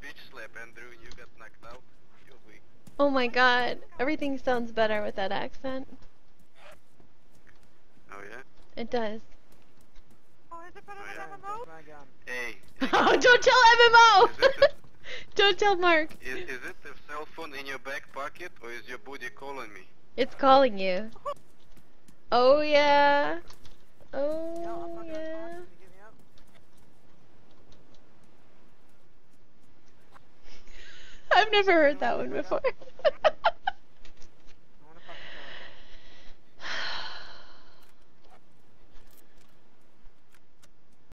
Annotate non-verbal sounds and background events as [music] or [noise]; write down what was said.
that was a bitch slap, Andrew. You got knocked out. You're weak. Oh my god. Everything sounds better with that accent. Oh yeah? It does. Oh, is it better Oh, than yeah. MMO? My gun. Hey. Oh, [laughs] don't tell MMO! [laughs] Don't tell Mark. Is, is it the cell phone in your back pocket or is your booty calling me? It's calling you. Oh yeah. I've never heard that one before. [laughs]